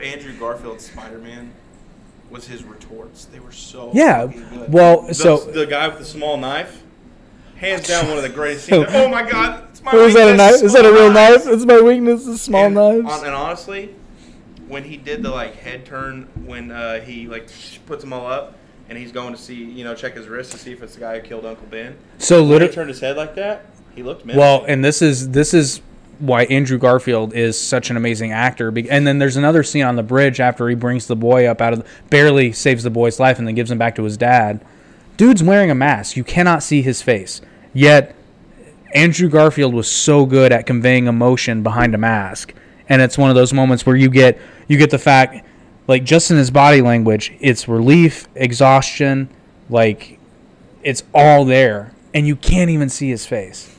Andrew Garfield's Spider Man was his retorts. They were so Yeah. Well, The- so the guy with the small knife, hands down, one of the greatest scenes. oh my god! It's my is that a knife? Is that a real knives. knife? It's my weakness. Is small and, knives. hon- and honestly, when he did the like head turn, when uh, he like puts them all up, and he's going to see, you know, check his wrist to see if it's the guy who killed Uncle Ben. So literally, turned his head like that, he looked menacing. well, and this is this is why Andrew Garfield is such an amazing actor. And then there's another scene on the bridge after he brings the boy up out of the, barely saves the boy's life and then gives him back to his dad. Dude's wearing a mask. You cannot see his face. Yet Andrew Garfield was so good at conveying emotion behind a mask. And it's one of those moments where you get you get the fact like just in his body language, it's relief, exhaustion, like it's all there and you can't even see his face.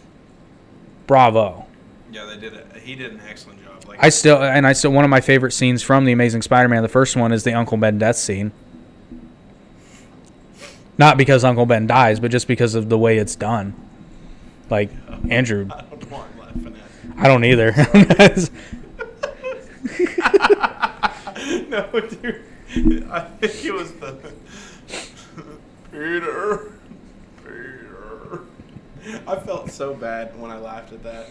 Bravo. Yeah, they did it. He did an excellent job. Like I still and I still one of my favorite scenes from the Amazing Spider-Man. The first one is the Uncle Ben death scene. Not because Uncle Ben dies, but just because of the way it's done. Like Andrew, I don't know laughing at. I don't either. no, dude. I think it was the Peter. Peter. I felt so bad when I laughed at that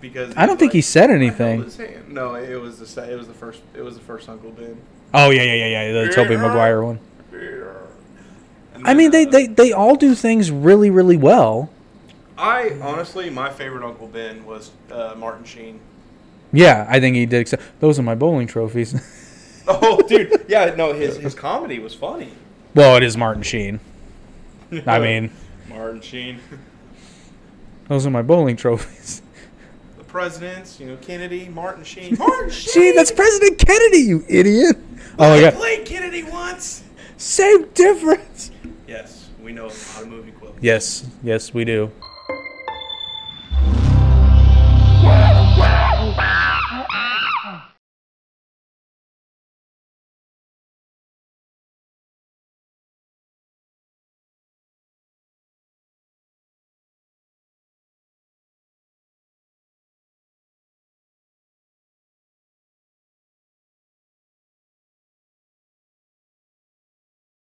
because I don't think he said anything. No, it was the it was the first it was the first Uncle Ben. Oh yeah, yeah, yeah, yeah. The Tobey Maguire one. And I mean, they, uh, they they all do things really, really well. I honestly, my favorite Uncle Ben was uh, Martin Sheen. Yeah, I think he did. Accept, those are my bowling trophies. Oh, dude, yeah, no, his his comedy was funny. well, it is Martin Sheen. I mean, Martin Sheen, those are my bowling trophies. The presidents, you know, Kennedy, Martin Sheen, Martin Sheen. Gee, that's President Kennedy, you idiot! Oh my god, played Kennedy once. same difference. Yes, we know a lot of movie quotes. Yes, yes, we do.